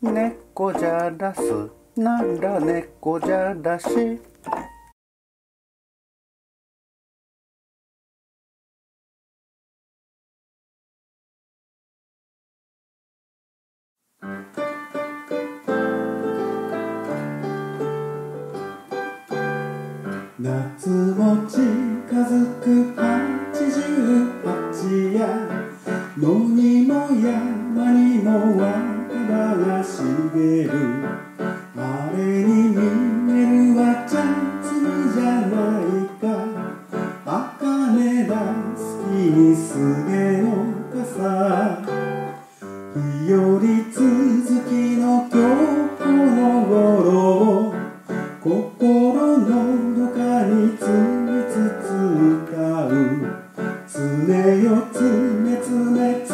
猫じゃらす。なら猫じゃらし。夏も近づく88や野にも山にも若葉が茂るすべの傘。日より続きの今日この頃心のどかにつみつつ歌う。常よ常爪。